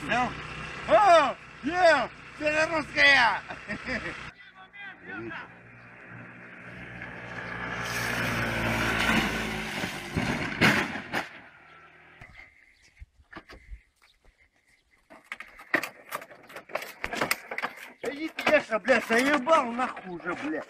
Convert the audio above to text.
Снял? О, е, белорусская! Иди, Яша, блядь, заебал нахуй уже, блядь.